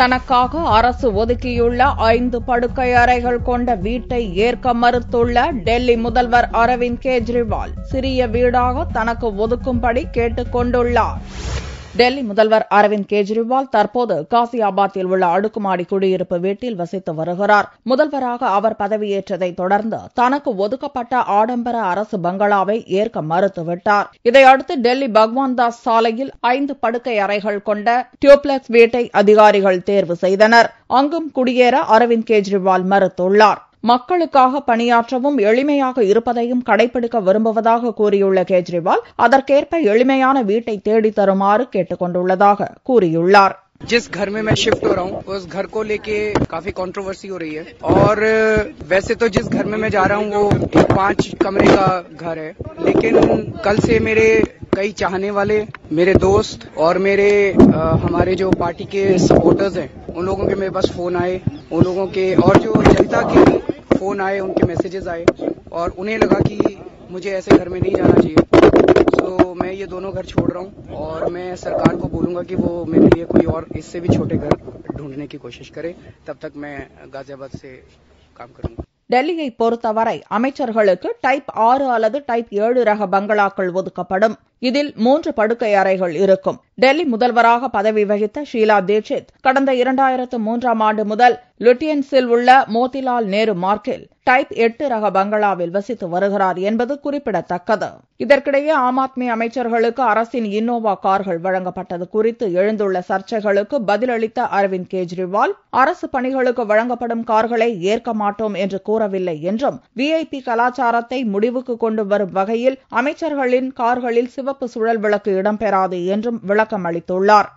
தனக்காக அரசு ஒதுக்கியுள்ள ஐந்து படுக்கை அறைகள் கொண்ட வீட்டை ஏற்க மறுத்துள்ள டெல்லி முதல்வர் அரவிந்த் கெஜ்ரிவால் சிறிய வீடாக தனக்கு ஒதுக்கும்படி கேட்டுக் கொண்டுள்ளார். டெல்லி முதல்வர் அரவிந்த் கெஜ்ரிவால் தற்போது காசியாபாத்தில் உள்ள அடுக்குமாடி குடியிருப்பு வீட்டில் வசித்து வருகிறார். முதல்வராக அவர் பதவியேற்றதை தொடர்ந்து தனக்கு ஒதுக்கப்பட்ட ஆடம்பர அரசு பங்களாவை ஏற்க மறுத்துவிட்டார். இதையடுத்து டெல்லி பகவான் தாஸ் சாலையில் ஐந்து படுக்கை அறைகள் கொண்ட டியூப்ளெக்ஸ் வீட்டை அதிகாரிகள் தேர்வு செய்தனர். அங்கும் குடியேற அரவிந்த் கெஜ்ரிவால் மறுத்துள்ளார். மக்களுக்காக பணியாற்றவும் எளிமையாக இருப்பதையும் கடைபிடிக்க விரும்புவதாக கூறியுள்ள கெஜ்ரிவால் அதற்கேற்ப எளிமையான வீட்டை தேடித் தருமாறு கேட்டுக் கொண்டுள்ளதாக கூறியுள்ளார் जिस घर में मैं शिफ्ट हो रहा हूँ उस घर को लेके काफी कंट्रोवर्सी हो रही है और वैसे तो जिस घर में मैं जा रहा हूँ वो एक पांच कमरे का घर है लेकिन कल से मेरे कई चाहने वाले मेरे दोस्त और मेरे आ, हमारे जो पार्टी के सपोर्टर्स हैं उन लोगों के मेरे पास फोन आए उन लोगों के और जो जनता के फोन आए उनके मैसेजेस आए और उन्हें लगा कि मुझे ऐसे घर में नहीं जाना चाहिए तो मैं ये दोनों घर छोड़ रहा हूँ और मैं सरकार को बोलूंगा कि वो मेरे लिए कोई और इससे भी छोटे घर ढूंढने की कोशिश करे तब तक मैं गाजियाबाद से काम करूंगा டெல்லியை பொறுத்தவரை அமைச்சர்களுக்கு டைப் ஆறு அல்லது டைப் ஏழு ரக பங்களாக்கள் ஒதுக்கப்படும் இதில் மூன்று படுக்கை அறைகள் இருக்கும். டெல்லி முதல்வராக பதவி வகித்த ஷீலா தீட்சித் கடந்த இரண்டாயிரத்து மூன்றாம் ஆண்டு முதல் லுட்டியன்ஸில் உள்ள மோதிலால் நேரு மார்க்கில் டைப் எட்டு ரக பங்களாவில் வசித்து வருகிறார் என்பது குறிப்பிடத்தக்கது. இதற்கிடையே ஆம் ஆத்மி அமைச்சர்களுக்கு அரசின் இன்னோவா கார்கள் வழங்கப்பட்டது குறித்து எழுந்துள்ள சர்ச்சைகளுக்கு பதிலளித்த அரவிந்த் கெஜ்ரிவால் அரசு பணிகளுக்கு வழங்கப்படும் கார்களை ஏற்க மாட்டோம் என்று கூறவில்லை என்றும் விஐபி கலாச்சாரத்தை முடிவுக்கு கொண்டு வரும் வகையில் அமைச்சர்களின் கார்களில் சிவ சிவப்பு சுழல் விளக்கு இடம்பெறாது என்றும் விளக்கம் அளித்துள்ளார்